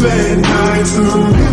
Bad nights